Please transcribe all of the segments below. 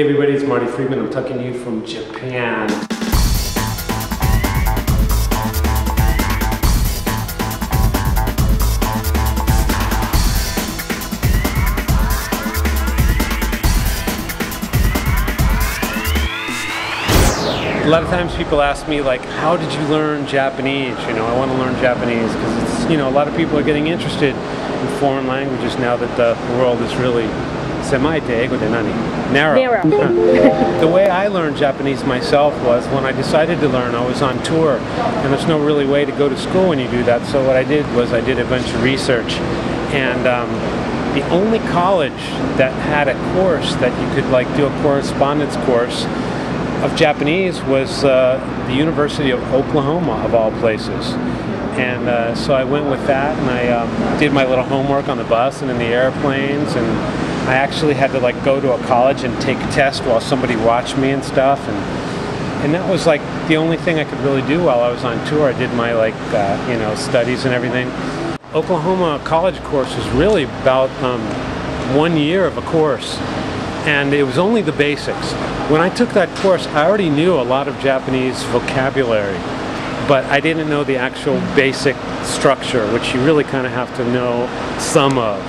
Hey everybody, it's Marty Friedman. I'm talking to you from Japan. A lot of times people ask me like, how did you learn Japanese? You know, I want to learn Japanese because it's, you know, a lot of people are getting interested in foreign languages now that the world is really semaite ego de nani? Narrow. Narrow. the way I learned Japanese myself was when I decided to learn, I was on tour and there's no really way to go to school when you do that. So what I did was I did a bunch of research and um, the only college that had a course that you could like do a correspondence course of Japanese was uh, the University of Oklahoma, of all places. And uh, so I went with that, and I um, did my little homework on the bus and in the airplanes, and I actually had to like go to a college and take a test while somebody watched me and stuff, and and that was like the only thing I could really do while I was on tour. I did my like uh, you know studies and everything. Oklahoma college course is really about um, one year of a course and it was only the basics. When I took that course, I already knew a lot of Japanese vocabulary, but I didn't know the actual basic structure, which you really kind of have to know some of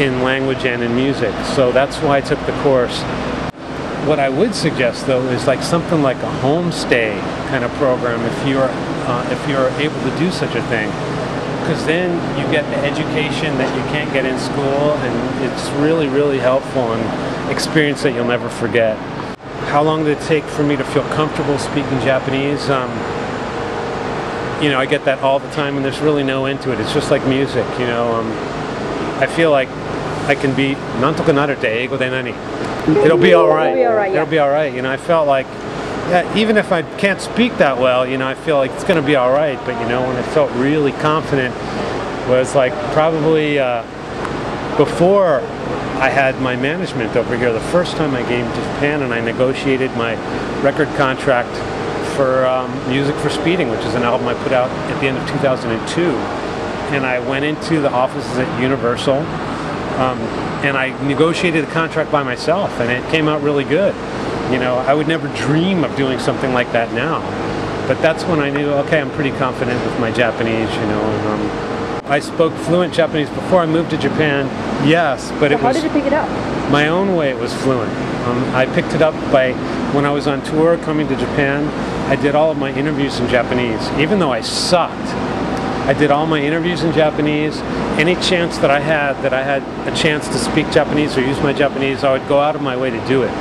in language and in music. So that's why I took the course. What I would suggest, though, is like something like a homestay kind of program if you're uh, if you're able to do such a thing. Because then you get the education that you can't get in school and it's really really helpful and experience that you'll never forget. How long did it take for me to feel comfortable speaking japanese? Um, you know i get that all the time and there's really no end to it. It's just like music you know? Um, i feel like i can be nantoka narute eigo de nani it'll be all right it'll be all right, yeah. it'll be all right you know i felt like yeah, even if I can't speak that well, you know, I feel like it's going to be all right. But you know, when I felt really confident was like probably uh, before I had my management over here. The first time I came to Japan and I negotiated my record contract for um, Music for Speeding, which is an album I put out at the end of 2002. And I went into the offices at Universal um, and I negotiated the contract by myself, and it came out really good. You know, I would never dream of doing something like that now. But that's when I knew, okay, I'm pretty confident with my Japanese, you know. And, um, I spoke fluent Japanese before I moved to Japan, yes, but so it how was did you pick it up? my own way. It was fluent. Um, I picked it up by when I was on tour coming to Japan. I did all of my interviews in Japanese, even though I sucked. I did all my interviews in Japanese. Any chance that I had that I had a chance to speak Japanese or use my Japanese, I would go out of my way to do it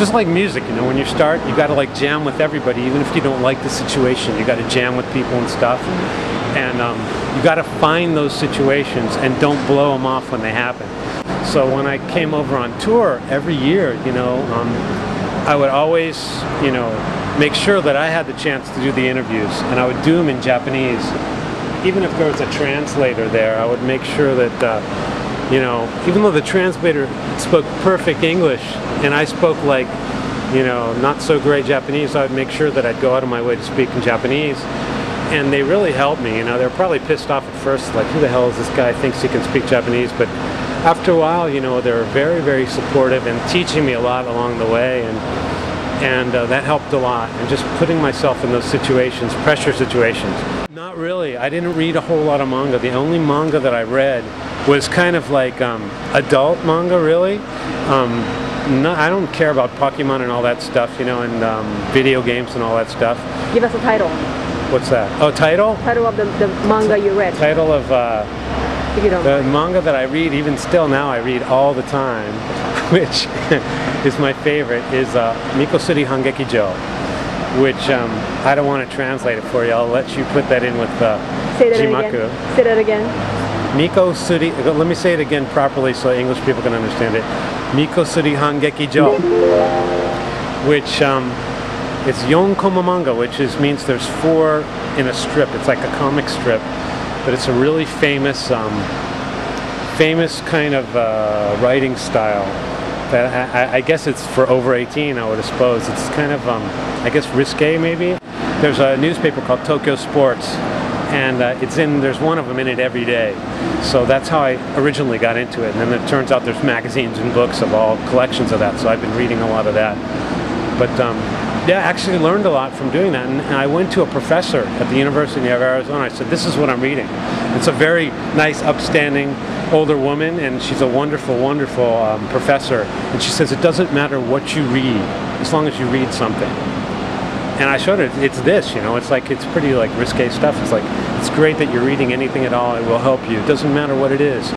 just like music, you know, when you start, you got to like jam with everybody, even if you don't like the situation. You got to jam with people and stuff, and um, you got to find those situations and don't blow them off when they happen. So when I came over on tour every year, you know, um, I would always, you know, make sure that I had the chance to do the interviews, and I would do them in Japanese. Even if there was a translator there, I would make sure that. Uh, you know, even though the translator spoke perfect English and I spoke like, you know, not so great Japanese, I would make sure that I'd go out of my way to speak in Japanese. And they really helped me, you know, they're probably pissed off at first, like, who the hell is this guy thinks he can speak Japanese? But after a while, you know, they were very, very supportive and teaching me a lot along the way. And, and uh, that helped a lot. And just putting myself in those situations, pressure situations. Not really. I didn't read a whole lot of manga. The only manga that I read was kind of like um, adult manga, really. Um, no, I don't care about Pokemon and all that stuff, you know, and um, video games and all that stuff. Give us a title. What's that? Oh, title? Title of the, the manga you read. Title of uh, the manga that I read, even still now, I read all the time, which is my favorite, is uh, Miko City Hangekijo, which um, I don't want to translate it for you. I'll let you put that in with uh, Say that Jimaku. again. Say that again. Miko Suri, let me say it again properly so English people can understand it. Miko Suri Hangekijo, which um, it's yon koma manga, which is means there's four in a strip. It's like a comic strip, but it's a really famous, um, famous kind of uh, writing style. I, I guess it's for over 18, I would suppose. It's kind of, um, I guess, risque maybe. There's a newspaper called Tokyo Sports, and uh, it's in. There's one of them in it every day. So that's how I originally got into it. And then it turns out there's magazines and books of all collections of that. So I've been reading a lot of that. But um, yeah, actually learned a lot from doing that. And, and I went to a professor at the University of Arizona. I said, "This is what I'm reading." It's a very nice, upstanding older woman, and she's a wonderful, wonderful um, professor. And she says it doesn't matter what you read, as long as you read something. And I showed her it's this, you know. It's like it's pretty like risque stuff. It's like it's great that you're reading anything at all. It will help you. It doesn't matter what it is.